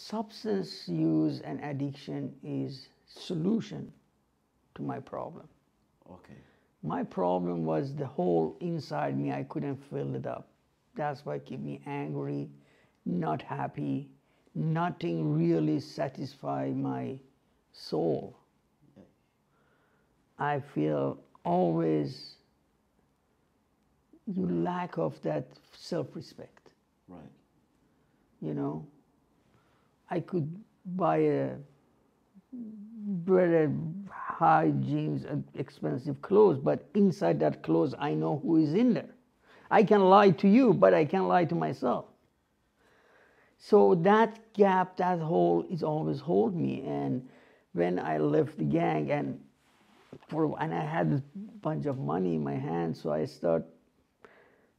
substance use and addiction is solution to my problem. Okay. My problem was the hole inside me. I couldn't fill it up. That's why it kept me angry, not happy. Nothing really satisfied my soul. I feel always you lack of that self-respect. Right. You know, I could buy a very high jeans and expensive clothes, but inside that clothes, I know who is in there. I can lie to you, but I can't lie to myself. So that gap, that hole, is always hold me. And when I left the gang, and for and I had a bunch of money in my hand, so I start.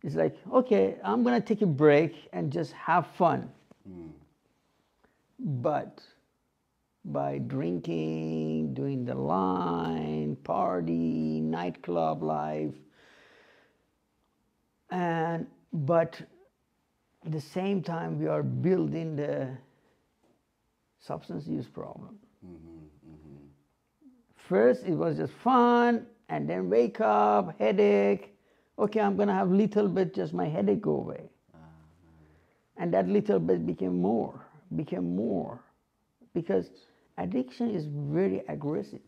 It's like, okay, I'm gonna take a break and just have fun. But by drinking, doing the line, party, nightclub life, and but at the same time we are building the substance use problem. Mm-hmm, mm-hmm. First it was just fun, and then wake up, headache. Okay, I'm gonna have little bit, just my headache go away. Uh-huh. And that little bit became more, became more, because addiction is very aggressive,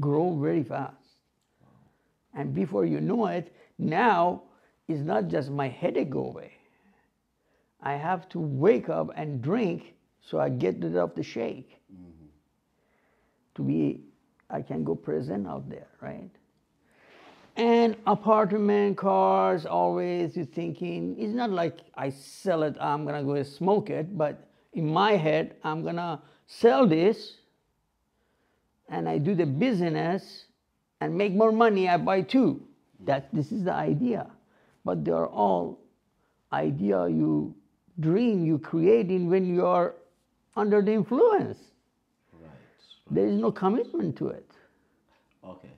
grow very fast. And before you know it, now it's not just my headache go away. I have to wake up and drink so I get rid of the shake. Mm-hmm. To be, I can go present out there, right? And apartment, cars, always you thinking, it's not like I sell it, I'm gonna go smoke it, but in my head, I'm gonna sell this and I do the business and make more money, I buy two. That this is the idea. But they are all idea you dream you creating when you are under the influence. Right. There is no commitment to it. Okay.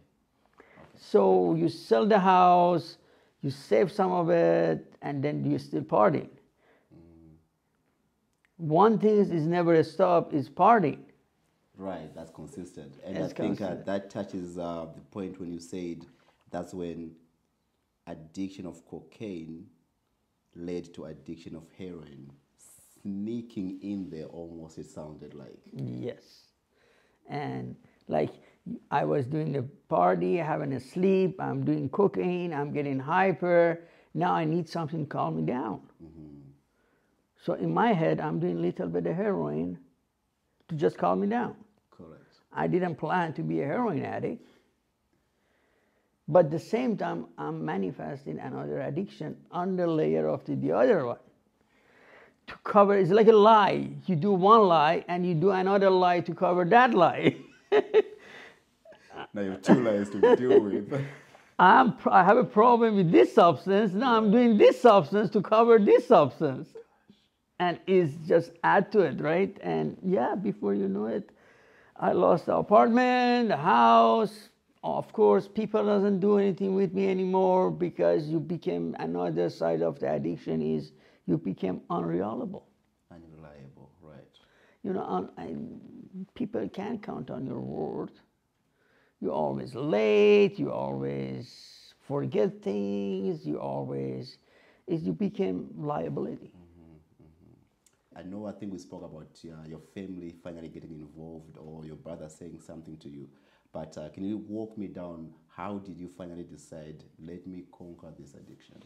So you sell the house, you save some of it, and then you still partying. One thing is, is never a stop is partying. Right, that's consistent. And I think uh, that touches uh, the point when you said that's when addiction of cocaine led to addiction of heroin. Sneaking in there almost, it sounded like. Yes. And like I was doing a party, having a sleep, I'm doing cocaine, I'm getting hyper. Now I need something to calm me down. Mm-hmm. So in my head, I'm doing a little bit of heroin to just calm me down. Correct. I didn't plan to be a heroin addict. But at the same time, I'm manifesting another addiction under layer of the, the other one. To cover, it's like a lie. You do one lie and you do another lie to cover that lie. Now you have two lies to deal with. I'm, I have a problem with this substance. Now I'm doing this substance to cover this substance. And it's just add to it, right? And yeah, before you know it, I lost the apartment, the house. Of course, people doesn't do anything with me anymore because you became another side of the addiction is you became unreliable. Unreliable, right. You know, un, I, people can't count on your word. You're always late. You always forget things. You always, it, you became liability. I know, I think we spoke about uh, your family finally getting involved or your brother saying something to you. But uh, can you walk me down? How did you finally decide, let me conquer this addiction?